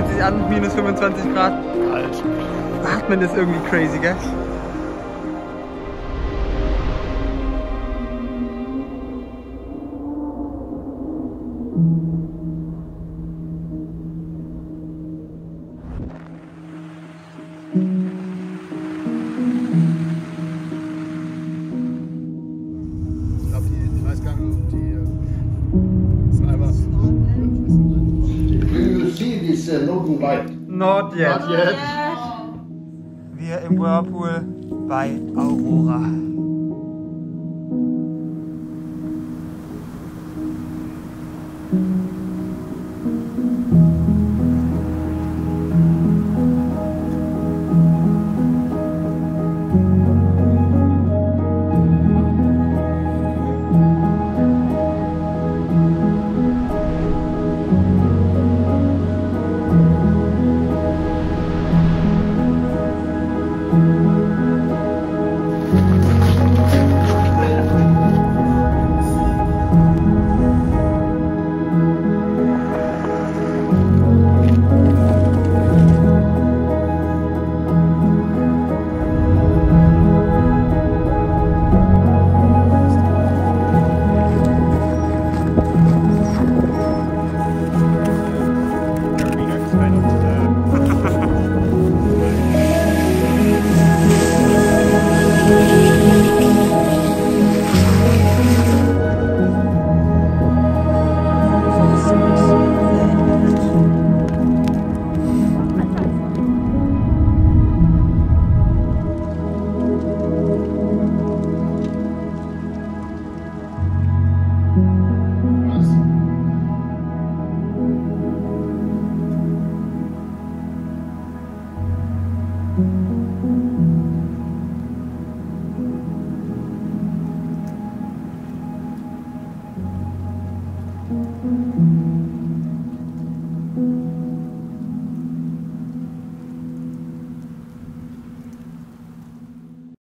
an, minus 25 Grad. Kalt. Atmen ist irgendwie crazy, gell? Ich the Northern Light? Not yet. Not yet. Wir im Whirlpool bei Aurora.